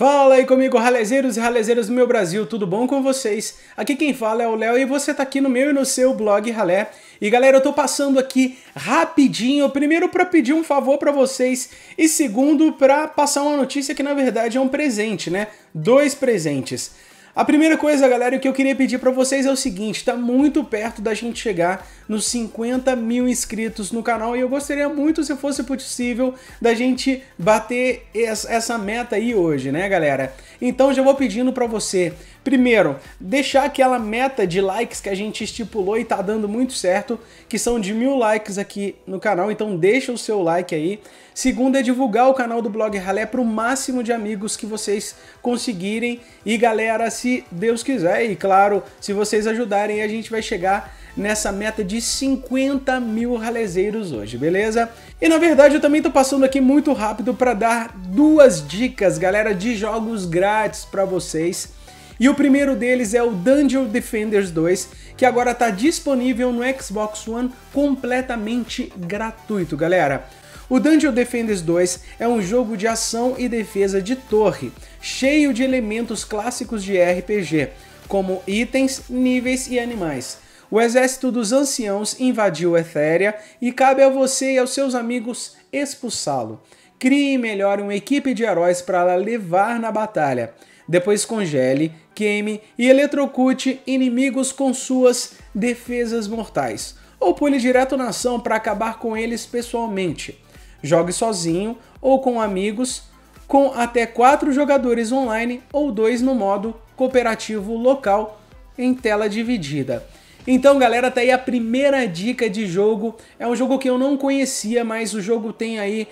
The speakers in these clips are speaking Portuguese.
Fala aí comigo, ralezeiros e ralezeiras do meu Brasil, tudo bom com vocês? Aqui quem fala é o Léo e você tá aqui no meu e no seu blog Ralé. E galera, eu tô passando aqui rapidinho, primeiro para pedir um favor para vocês e segundo para passar uma notícia que na verdade é um presente, né? Dois presentes. A primeira coisa, galera, que eu queria pedir para vocês é o seguinte, tá muito perto da gente chegar nos 50 mil inscritos no canal e eu gostaria muito, se fosse possível, da gente bater essa meta aí hoje, né, galera? Então já vou pedindo para você, primeiro, deixar aquela meta de likes que a gente estipulou e tá dando muito certo, que são de mil likes aqui no canal, então deixa o seu like aí. Segundo é divulgar o canal do Blog Ralé para o máximo de amigos que vocês conseguirem. E galera, se Deus quiser, e claro, se vocês ajudarem, a gente vai chegar nessa meta de 50 mil ralezeiros hoje, beleza? E na verdade eu também tô passando aqui muito rápido para dar duas dicas, galera, de jogos grátis para vocês. E o primeiro deles é o Dungeon Defenders 2, que agora está disponível no Xbox One completamente gratuito, galera. O Dungeon Defenders 2 é um jogo de ação e defesa de torre, cheio de elementos clássicos de RPG, como itens, níveis e animais. O exército dos anciãos invadiu Etheria e cabe a você e aos seus amigos expulsá-lo. Crie e melhore uma equipe de heróis para levar na batalha. Depois congele, queime e eletrocute inimigos com suas defesas mortais. Ou pule direto na ação para acabar com eles pessoalmente. Jogue sozinho ou com amigos, com até 4 jogadores online ou 2 no modo cooperativo local em tela dividida. Então, galera, tá aí a primeira dica de jogo. É um jogo que eu não conhecia, mas o jogo tem aí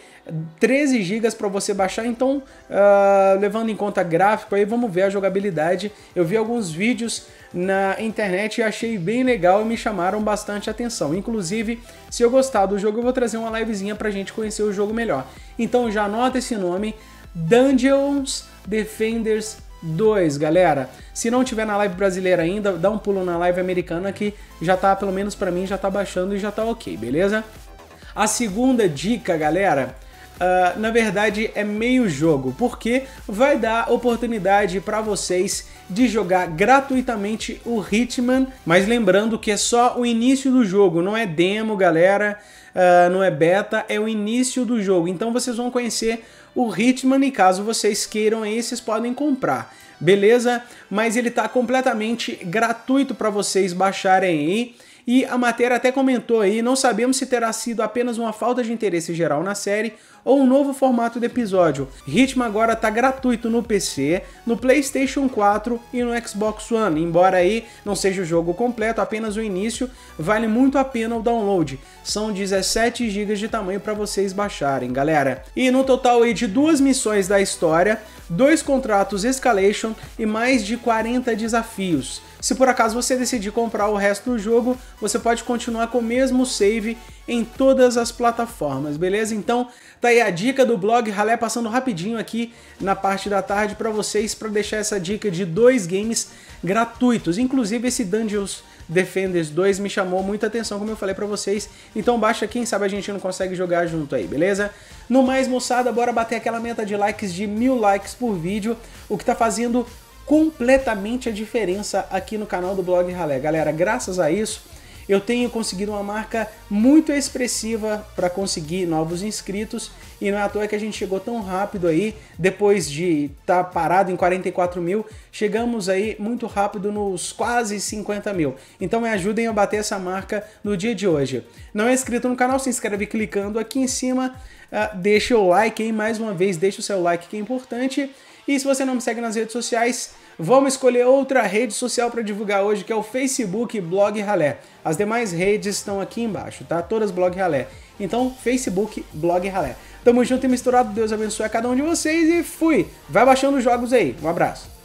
13 GB para você baixar, então, uh, levando em conta gráfico, aí vamos ver a jogabilidade. Eu vi alguns vídeos na internet e achei bem legal e me chamaram bastante atenção. Inclusive, se eu gostar do jogo, eu vou trazer uma livezinha pra gente conhecer o jogo melhor. Então já anota esse nome, Dungeons Defenders 2, galera. Se não tiver na live brasileira ainda, dá um pulo na live americana que já tá, pelo menos para mim, já tá baixando e já tá ok, beleza? A segunda dica, galera, uh, na verdade é meio jogo, porque vai dar oportunidade para vocês de jogar gratuitamente o Hitman, mas lembrando que é só o início do jogo, não é demo, galera, uh, não é beta, é o início do jogo. Então vocês vão conhecer o Hitman e caso vocês queiram aí, vocês podem comprar. Beleza? Mas ele está completamente gratuito para vocês baixarem aí. E a matéria até comentou aí, não sabemos se terá sido apenas uma falta de interesse geral na série ou um novo formato de episódio. Ritmo agora está gratuito no PC, no PlayStation 4 e no Xbox One. Embora aí não seja o jogo completo, apenas o início, vale muito a pena o download. São 17 GB de tamanho para vocês baixarem, galera. E no total aí de duas missões da história, dois contratos Escalation e mais de 40 desafios. Se por acaso você decidir comprar o resto do jogo, você pode continuar com o mesmo save em todas as plataformas, beleza? Então, tá aí a dica do blog Ralé passando rapidinho aqui na parte da tarde para vocês para deixar essa dica de dois games gratuitos, inclusive esse Dungeons Defenders 2 me chamou muita atenção, como eu falei para vocês. Então baixa, quem sabe a gente não consegue jogar junto aí, beleza? No mais, moçada, bora bater aquela meta de likes de mil likes por vídeo, o que tá fazendo completamente a diferença aqui no canal do Blog Ralé. Galera, graças a isso, eu tenho conseguido uma marca muito expressiva para conseguir novos inscritos e não é à toa que a gente chegou tão rápido aí, depois de estar tá parado em 44 mil, chegamos aí muito rápido nos quase 50 mil. Então me ajudem a bater essa marca no dia de hoje. Não é inscrito no canal, se inscreve clicando aqui em cima, uh, deixa o like aí, mais uma vez deixa o seu like que é importante e se você não me segue nas redes sociais, vamos escolher outra rede social para divulgar hoje, que é o Facebook Blog Ralé. As demais redes estão aqui embaixo, tá? Todas Blog Ralé. Então, Facebook Blog Ralé. Tamo junto e misturado, Deus abençoe a cada um de vocês e fui! Vai baixando os jogos aí. Um abraço.